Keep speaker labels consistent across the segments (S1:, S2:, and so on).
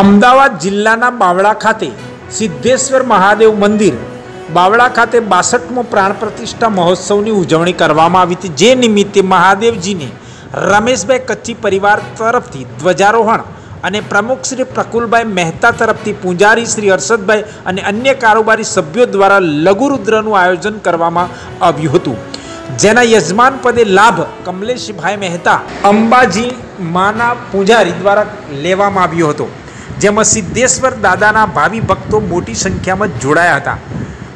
S1: અમદાવાદ જિલ્લાના બાવળા ખાતે સિદ્ધેશ્વર મહાદેવ મંદિર, બાવળા ખાતે બાસઠમો પ્રાણ પ્રતિષ્ઠા મહોત્સવની ઉજવણી કરવામાં આવી હતી. જે નિમિત્તે મહાદેવજીને રમેશભાઈ કચ્છી પરિવાર તરફથી ધ્વજારોહણ અને પ્રમુખ શ્રી પ્રકુલભાઈ મહેતા તરફથી પૂજારી શ્રી હર્ષદભાઈ અને અન્ય કારોબારી સભ્યો દ્વારા લઘુરુદ્રનું આયોજન કરવામાં આવ્યું હતું. જેના યજમાન પદે લાભ કમલેશભાઈ મહેતા અંબાજી માના પૂજારી દ્વારા લેવામાં આવ્યો હતો. જેમાં સિદ્ધેશ્વર દાદાના ભાવિ ભક્તો મોટી સંખ્યામાં જોડાયા હતા.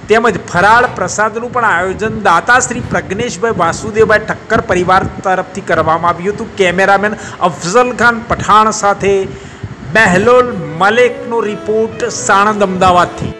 S1: તેમજ ફરાળ પ્રસાદનું પણ આયોજન દાતાશ્રી પ્રજ્ઞેશભાઈ વાસુદેવભાઈ ઠક્કર પરિવાર તરફથી કરવામાં આવ્યું હતું. કેમેરામેન અફઝલ ખાન પઠાણ સાથે બહેલોલ મલેકનો રિપોર્ટ સાણંદ અમદાવાદથી.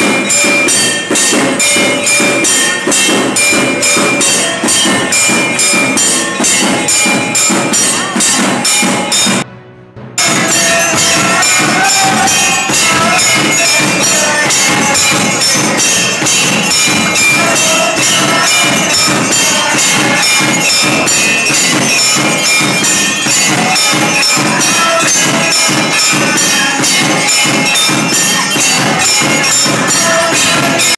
S1: Thank